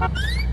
Ha ha ha!